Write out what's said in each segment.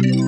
Yeah.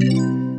you